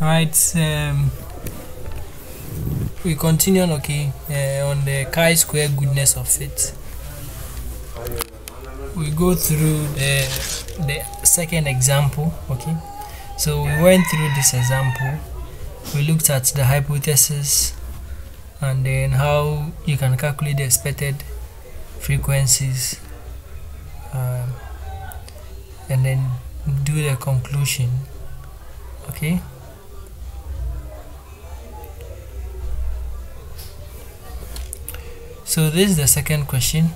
right um, we continue on okay uh, on the chi-square goodness of fit we go through the the second example okay? So we went through this example. We looked at the hypothesis and then how you can calculate the expected frequencies um, and then do the conclusion okay so this is the second question.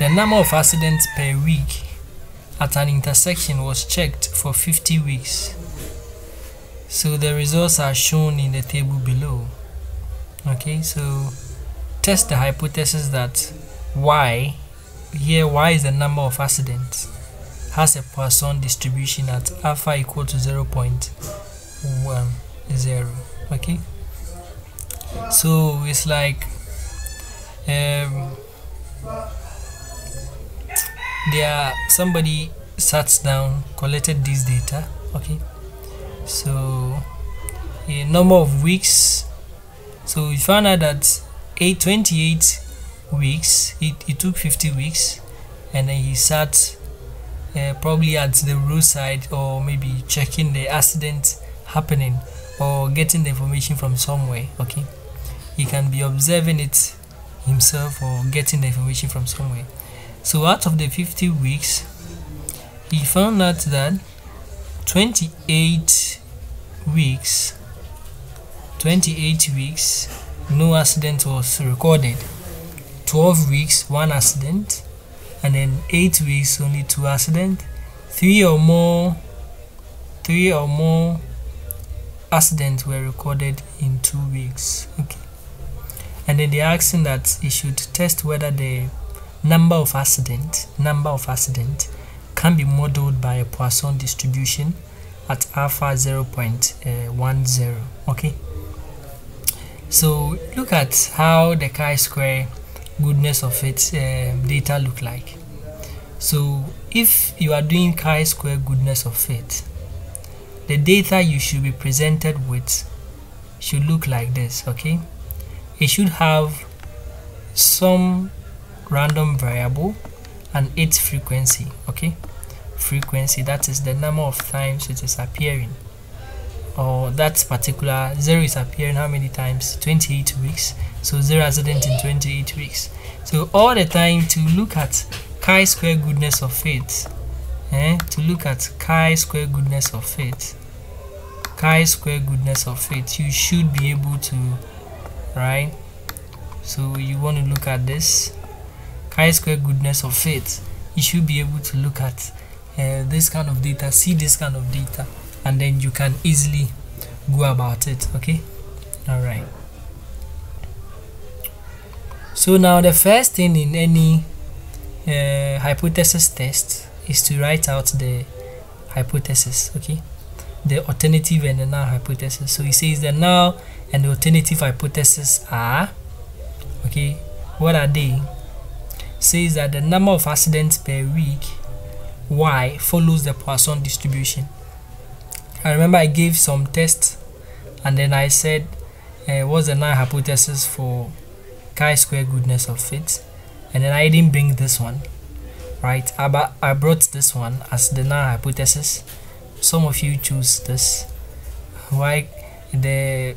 The number of accidents per week at an intersection was checked for 50 weeks. So the results are shown in the table below. Okay so test the hypothesis that y here y is the number of accidents has a Poisson distribution at alpha equal to 0 0.10 okay so it's like there somebody sat down collected this data okay? So a number of weeks so we found out that 8 28 weeks it, it took 50 weeks and then he sat uh, probably at the roadside or maybe checking the accident happening or getting the information from somewhere okay? He can be observing it himself or getting the information from somewhere so out of the 50 weeks he found out that 28 weeks 28 weeks no accident was recorded. 12 weeks one accident and then 8 weeks only two accident. 3 or more 3 or more accidents were recorded in 2 weeks. Okay. And then they're asking that he should test whether the number of accident number of accident can be modeled by a Poisson distribution at alpha 0.10 okay? So look at how the chi-square goodness of its uh, data look like. So if you are doing chi-square goodness of fit the data you should be presented with should look like this okay? It should have some random variable and its frequency okay? Frequency that is the number of times it is appearing. Or that particular zero is appearing how many times? 28 weeks. So zero accident in 28 weeks. So all the time to look at chi-square goodness of fit eh, to look at chi-square goodness of fit chi-square goodness of fit you should be able to right? So you want to look at this chi-square goodness of fit you should be able to look at uh, this kind of data see this kind of data and then you can easily go about it okay? All right so now the first thing in any uh, hypothesis test is to write out the hypothesis okay? The alternative and the null hypothesis. So he says the null and the alternative hypothesis are okay? What are they says that the number of accidents per week y follows the Poisson distribution. I remember I gave some tests and then I said uh, what's the null hypothesis for chi-square goodness of fit and then I didn't bring this one right? I, I brought this one as the null hypothesis some of you choose this. Why the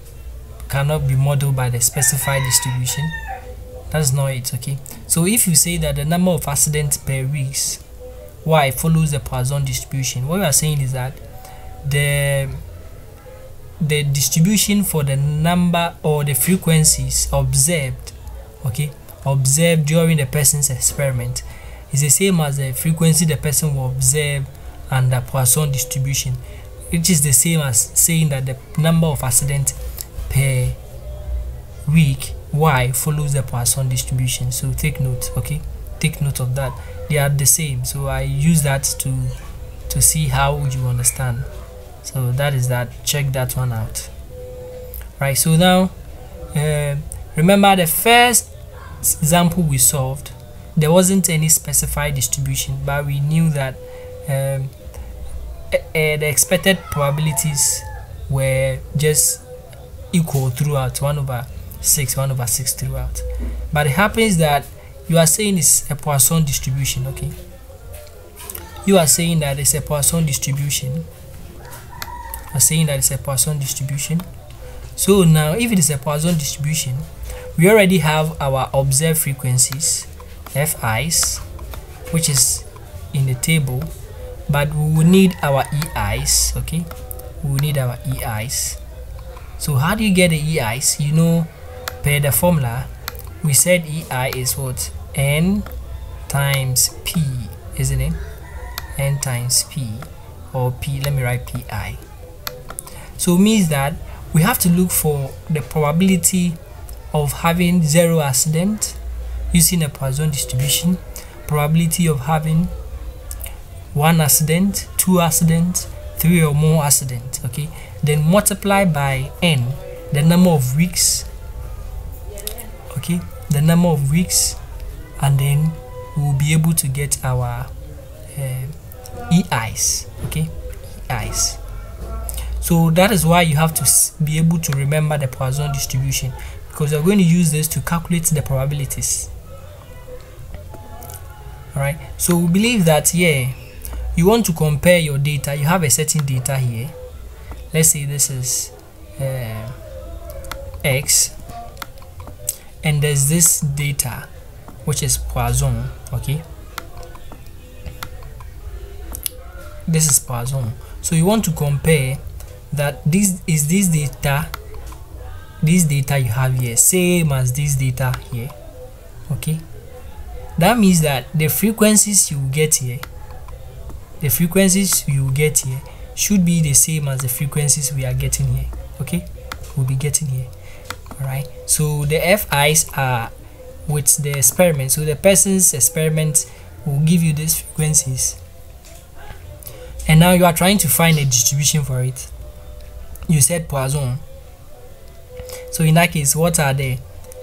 cannot be modeled by the specified distribution that's not it okay? So if you say that the number of accidents per weeks y follows the Poisson distribution what we are saying is that the the distribution for the number or the frequencies observed okay observed during the person's experiment is the same as the frequency the person will observe under Poisson distribution which is the same as saying that the number of accidents per week y follows the Poisson distribution. So take note okay? Take note of that. They are the same. So I use that to to see how you understand. So that is that. Check that one out. Right so now uh, remember the first example we solved there wasn't any specified distribution but we knew that um, uh, the expected probabilities were just equal throughout. 1 over 6 1 over 6 throughout. But it happens that you are saying it's a Poisson distribution okay? You are saying that it's a Poisson distribution. Are saying that it's a Poisson distribution. So now if it is a Poisson distribution we already have our observed frequencies fi's which is in the table but we will need our ei's okay? We will need our ei's so how do you get the ei's you know per the formula. We said ei is what? N times p isn't it? N times p or p let me write pi so it means that we have to look for the probability of having zero accident using a Poisson distribution probability of having one accident two accidents three or more accidents okay? Then multiply by n the number of weeks okay the number of weeks and then we'll be able to get our uh, EIs okay? EIs so that is why you have to be able to remember the Poisson distribution because you're going to use this to calculate the probabilities. All right so we believe that here you want to compare your data you have a certain data here. Let's say this is uh, x and there's this data which is Poisson okay? This is Poisson. So you want to compare that this is this data this data you have here same as this data here okay? That means that the frequencies you get here the frequencies you get here should be the same as the frequencies we are getting here okay? We'll be getting here all right so the fi's are with the experiment. So the person's experiment will give you these frequencies. And now you are trying to find a distribution for it. You said Poisson so in that case what are the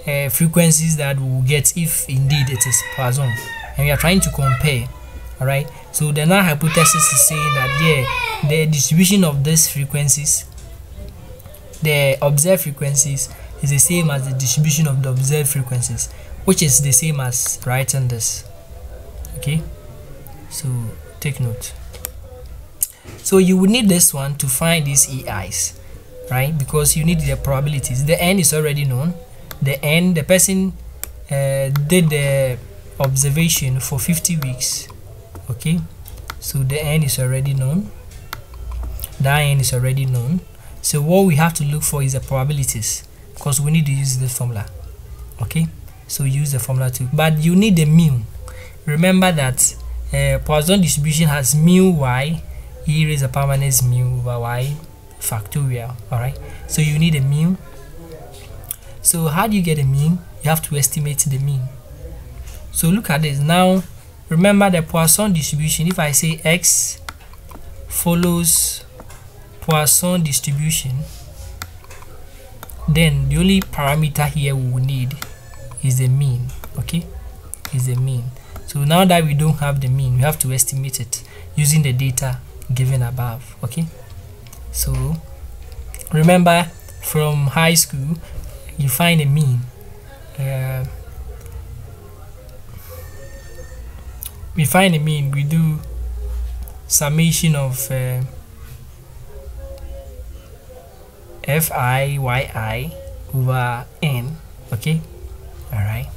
uh, frequencies that we will get if indeed it is Poisson and we are trying to compare. All right so the null hypothesis is saying that yeah the distribution of these frequencies the observed frequencies is the same as the distribution of the observed frequencies which is the same as writing this. Okay? So take note. So you will need this one to find these EIs right? Because you need the probabilities. The n is already known. The n the person uh, did the observation for 50 weeks. Okay? So the n is already known. That n is already known. So what we have to look for is the probabilities because we need to use the formula okay? So use the formula too. But you need the mean remember that uh, Poisson distribution has mu y e raised to the power minus mu over y factorial all right so you need a mean so how do you get a mean you have to estimate the mean so look at this. Now remember the Poisson distribution if I say x follows Poisson distribution then the only parameter here we will need is the mean okay? Is the mean. So now that we don't have the mean we have to estimate it using the data given above okay? So remember from high school you find a mean uh, we find a mean we do summation of uh, fi yi over n okay? All right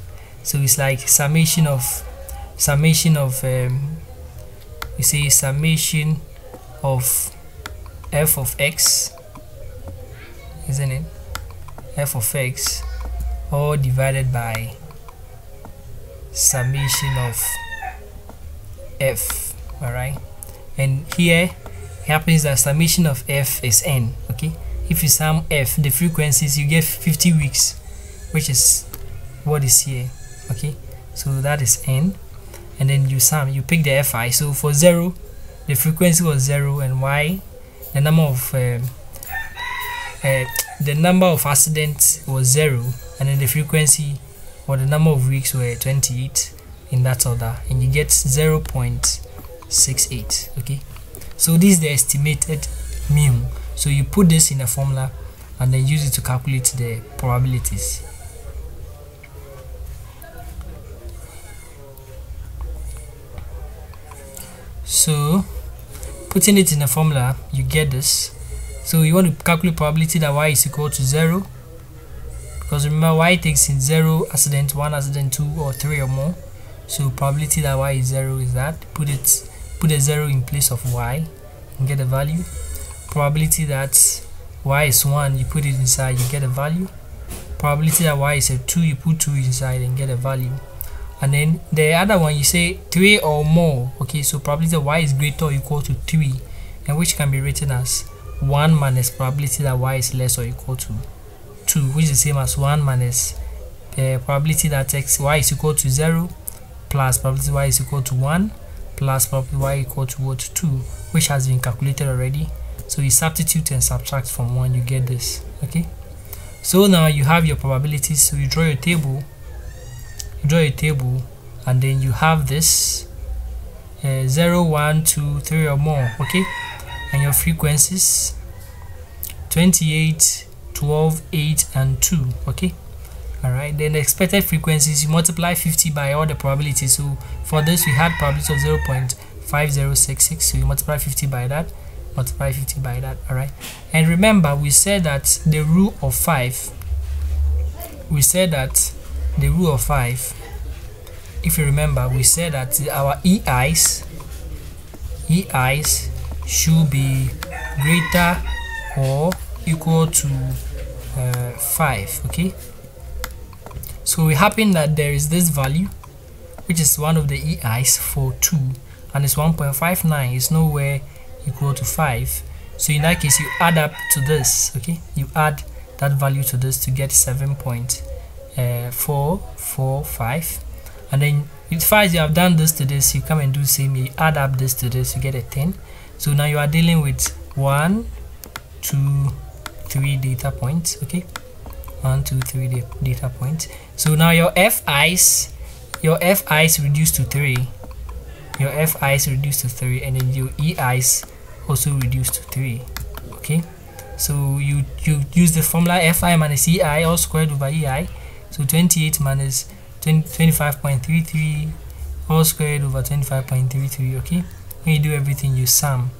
so it's like summation of summation of um, you see summation of f of x isn't it? F of x all divided by summation of f all right and here happens that summation of f is n okay if you sum f the frequencies you get 50 weeks which is what is here okay? So that is n and then you sum you pick the fi so for 0 the frequency was 0 and y the number of um, uh, the number of accidents was 0 and then the frequency or the number of weeks were 28 in that order and you get 0.68 okay? So this is the estimated mean so you put this in a formula and then use it to calculate the probabilities. So putting it in a formula you get this. So you want to calculate probability that y is equal to 0 because remember y takes in 0 accident 1 accident 2 or 3 or more. So probability that y is 0 is that. Put it put a 0 in place of y and get a value probability that y is 1 you put it inside you get a value. Probability that y is a 2 you put 2 inside and get a value. And then the other one you say 3 or more okay? So probability that y is greater or equal to 3 and which can be written as 1 minus probability that y is less or equal to 2 which is the same as 1 minus the probability that x y is equal to 0 plus probability y is equal to 1 plus probability y equal to what? 2 which has been calculated already so you substitute and subtract from 1 you get this okay? So now you have your probabilities. So you draw your table you draw a table and then you have this uh, 0 1 2 3 or more okay? And your frequencies 28 12 8 and 2 okay? All right then the expected frequencies you multiply 50 by all the probabilities. So for this we had probability of 0 0.5066 so you multiply 50 by that multiply 50 by that all right and remember we said that the rule of 5 we said that the rule of 5 if you remember we said that our EIs EIs should be greater or equal to uh, 5 okay? So it happened that there is this value which is one of the EIs for 2 and it's 1.59 it's nowhere equal to 5 so in that case you add up to this okay? You add that value to this to get 7.445 uh, and then with 5 you have done this to this you come and do same you add up this to this you get a 10 so now you are dealing with 1 2 3 data points okay? 1 2 3 data points. So now your FIs your FIs reduced to 3 your FIs reduced to 3 and then your EIs also reduced to 3 okay? So you you use the formula fi minus ei all squared over ei so 28 minus 25.33 all squared over 25.33 okay? When you do everything you sum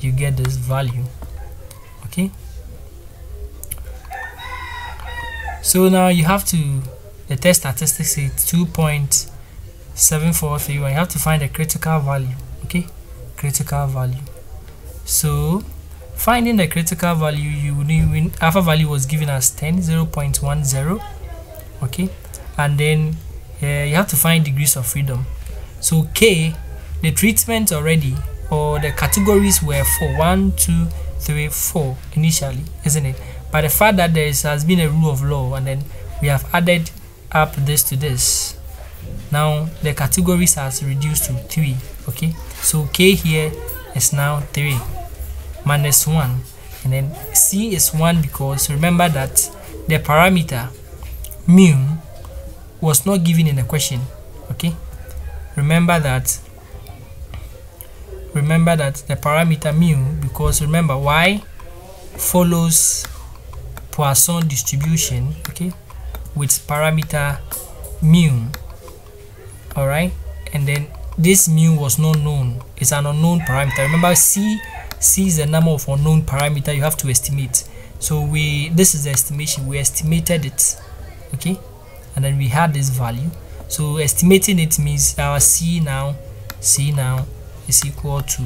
you get this value okay? So now you have to the test statistics is 2.743 you have to find a critical value okay? Critical value so finding the critical value you alpha value was given as 10 0 0.10 okay? And then uh, you have to find degrees of freedom. So k the treatment already or the categories were for one two three four initially isn't it? But the fact that there is, has been a rule of law and then we have added up this to this. Now the categories has reduced to three okay? So k here is now 3 minus 1 and then c is 1 because remember that the parameter mu was not given in the question okay? Remember that remember that the parameter mu because remember y follows Poisson distribution okay with parameter mu all right and then this mu was not known. It's an unknown parameter. Remember c c is the number of unknown parameter you have to estimate. So we this is the estimation. We estimated it okay? And then we had this value. So estimating it means our c now c now is equal to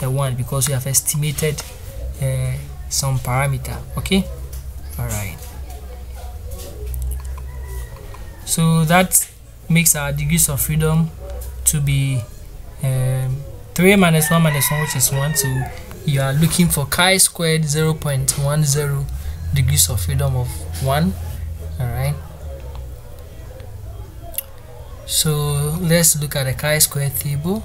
the 1 because we have estimated uh, some parameter okay? All right so that makes our degrees of freedom to be um, 3 minus 1 minus 1 which is 1 so you are looking for chi squared 0 0.10 degrees of freedom of 1 all right so let's look at the chi-square table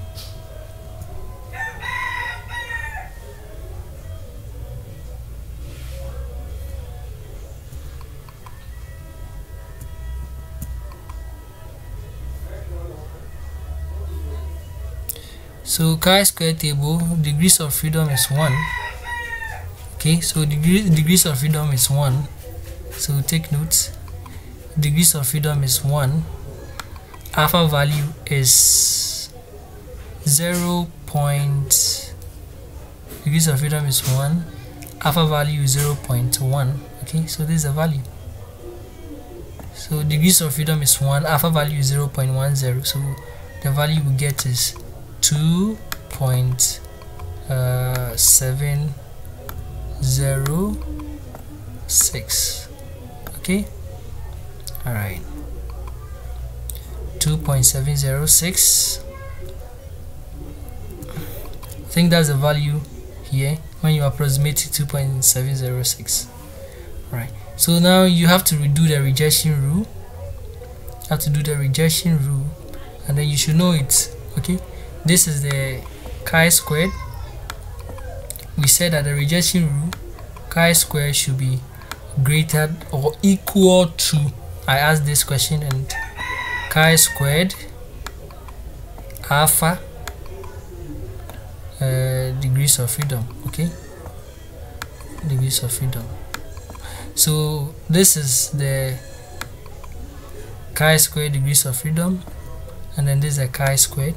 So chi-square table, degrees of freedom is 1. okay so degree, degrees of freedom is 1 so take notes. Degrees of freedom is 1 alpha value is 0 point degrees of freedom is 1 alpha value is 0 0.1 okay so this is the value. So degrees of freedom is 1 alpha value is 0 0.10 so the value we get is 2.7 uh, zero six. Okay? All right 2.706 I think that's the value here when you approximate 2.706 right so now you have to redo the rejection rule. You have to do the rejection rule and then you should know it. Okay this is the chi-squared we said that the rejection rule chi squared should be greater or equal to I asked this question and chi-squared alpha uh, degrees of freedom okay? Degrees of freedom. So this is the chi-squared degrees of freedom and then this is a chi-squared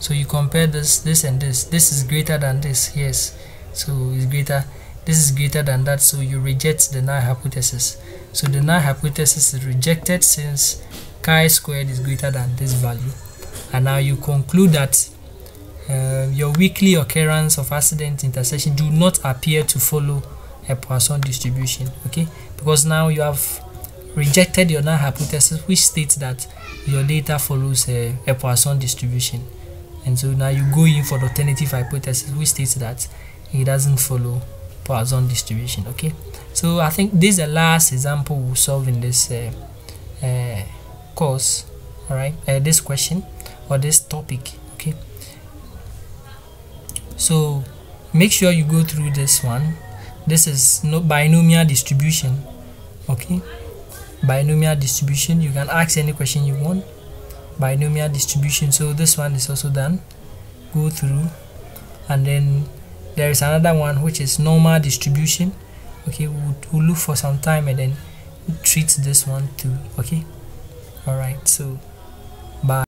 so you compare this this and this. This is greater than this. Yes. So it's greater this is greater than that. So you reject the null hypothesis. So the null hypothesis is rejected since chi squared is greater than this value. And now you conclude that uh, your weekly occurrence of accident intersection do not appear to follow a Poisson distribution. Okay? Because now you have rejected your null hypothesis which states that your data follows a, a Poisson distribution and so now you go in for the alternative hypothesis which states that it doesn't follow Poisson distribution okay? So I think this is the last example we'll solve in this uh, uh, course all right uh, this question or this topic okay? So make sure you go through this one. This is no binomial distribution okay? Binomial distribution you can ask any question you want binomial distribution. So this one is also done. Go through. And then there is another one which is normal distribution. Okay we'll, we'll look for some time and then treat this one too. Okay? All right so bye